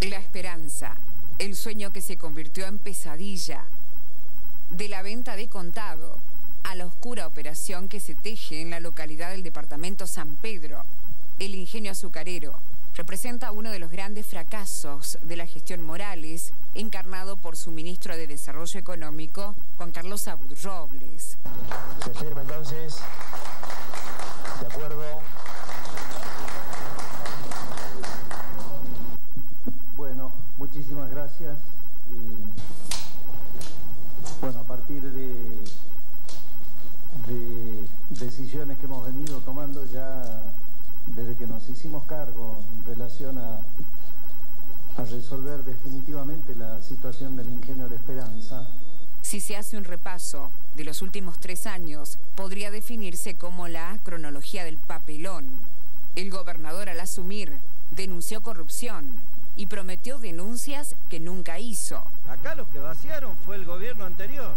La esperanza, el sueño que se convirtió en pesadilla, de la venta de contado a la oscura operación que se teje en la localidad del departamento San Pedro, el ingenio azucarero, representa uno de los grandes fracasos de la gestión Morales, encarnado por su ministro de Desarrollo Económico, Juan Carlos Abud Robles. Se firma entonces, de acuerdo. Bueno, muchísimas gracias. Eh, bueno, a partir de, de decisiones que hemos venido tomando ya desde que nos hicimos cargo en relación a, a resolver definitivamente la situación del ingenio de Esperanza. Si se hace un repaso de los últimos tres años, podría definirse como la cronología del papelón. El gobernador al asumir denunció corrupción y prometió denuncias que nunca hizo. Acá los que vaciaron fue el gobierno anterior.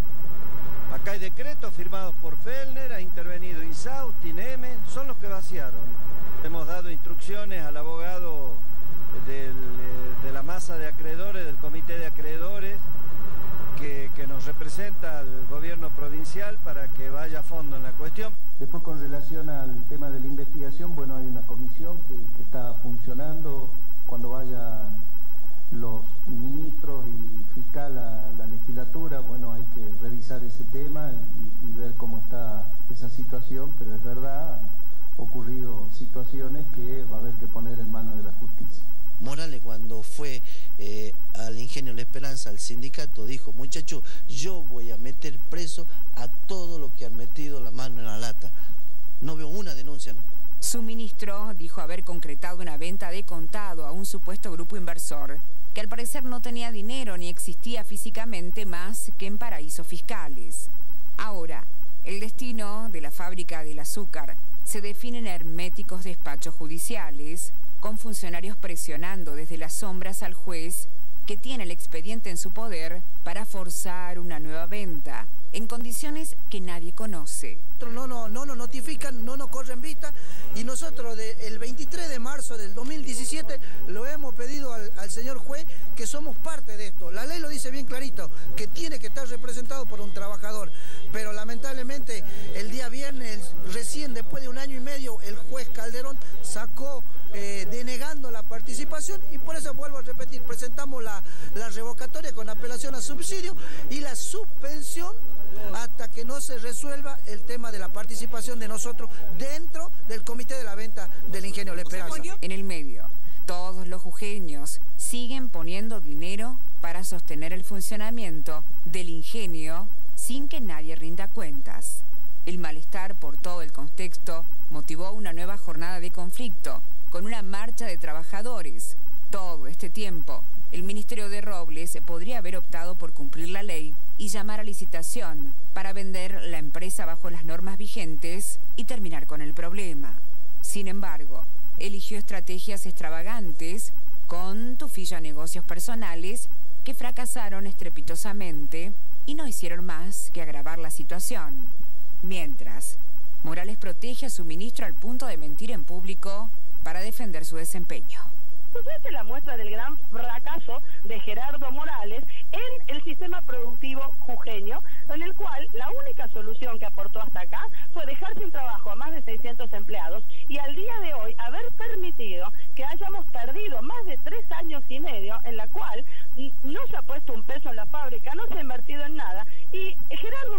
Acá hay decretos firmados por Fellner, ha intervenido INSAU, TINEME, son los que vaciaron. Hemos dado instrucciones al abogado eh, de la masa de acreedores, del comité de acreedores, que, nos representa al gobierno provincial para que vaya a fondo en la cuestión. Después con relación al tema de la investigación, bueno, hay una comisión que, está funcionando. Cuando vayan los ministros y fiscal a la legislatura, bueno, hay que revisar ese tema y, ver cómo está esa situación, pero es verdad, ocurrido situaciones que va a haber que poner en manos de la justicia. Morales cuando fue eh, al Ingenio La Esperanza, al sindicato, dijo, muchachos, yo voy a meter preso a todos los que han metido la mano en la lata. No veo una denuncia, ¿no? Su ministro dijo haber concretado una venta de contado a un supuesto grupo inversor que al parecer no tenía dinero ni existía físicamente más que en paraísos fiscales. Ahora, el destino de la fábrica del azúcar se definen herméticos despachos judiciales, con funcionarios presionando desde las sombras al juez que tiene el expediente en su poder para forzar una nueva venta en condiciones que nadie conoce. No, no, no nos notifican, no nos corren vista y nosotros el 23 de marzo del 2017 lo hemos pedido al, señor juez que somos parte de esto. La ley lo dice bien clarito, que tiene que estar representado por un trabajador, pero lamentablemente el día viernes, recién después de un año y medio, el juez Calderón sacó y por eso vuelvo a repetir, presentamos la, la revocatoria con apelación a subsidio y la suspensión hasta que no se resuelva el tema de la participación de nosotros dentro del comité de la venta del ingenio La Esperanza. En el medio, todos los jujeños siguen poniendo dinero para sostener el funcionamiento del ingenio sin que nadie rinda cuentas. El malestar por todo el contexto motivó una nueva jornada de conflicto, con una marcha de trabajadores. Todo este tiempo, el Ministerio de Robles podría haber optado por cumplir la ley y llamar a licitación para vender la empresa bajo las normas vigentes y terminar con el problema. Sin embargo, eligió estrategias extravagantes con tufilla negocios personales que fracasaron estrepitosamente y no hicieron más que agravar la situación. Mientras, Morales protege a su ministro al punto de mentir en público para defender su desempeño. Pues esta es la muestra del gran fracaso de Gerardo Morales en el sistema productivo jujeño, en el cual la única solución que aportó hasta acá fue dejar sin trabajo a más de 600 empleados y al día de hoy haber permitido que hayamos perdido más de tres años y medio en la cual no se ha puesto un peso en la fábrica, no se ha invertido en nada y Gerardo